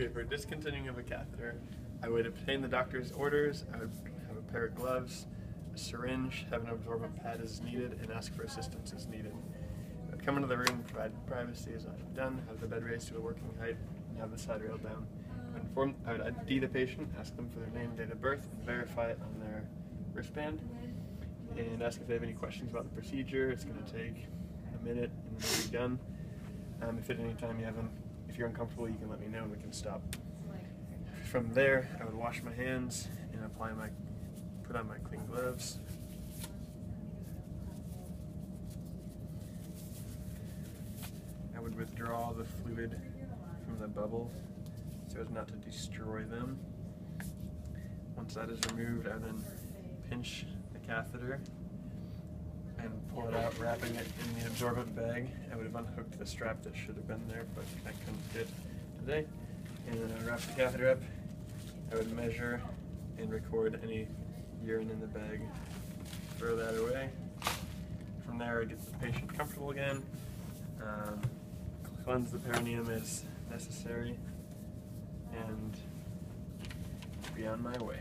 Okay, for discontinuing of a catheter, I would obtain the doctor's orders, I would have a pair of gloves, a syringe, have an absorbent pad as needed, and ask for assistance as needed. I would come into the room, provide privacy as I've done, have the bed raised to a working height, and have the side rail down. I would, inform, I would ID the patient, ask them for their name, date of birth, and verify it on their wristband, and ask if they have any questions about the procedure. It's going to take a minute and be done. Um, if at any time you have them, if you're uncomfortable, you can let me know and we can stop. From there, I would wash my hands and apply my, put on my clean gloves. I would withdraw the fluid from the bubble so as not to destroy them. Once that is removed, I then pinch the catheter pull it out, wrapping it in the absorbent bag. I would have unhooked the strap that should have been there, but I couldn't fit today. And then I wrap the catheter up. I would measure and record any urine in the bag. Throw that away. From there, I get the patient comfortable again. Um, cleanse the perineum as necessary, and be on my way.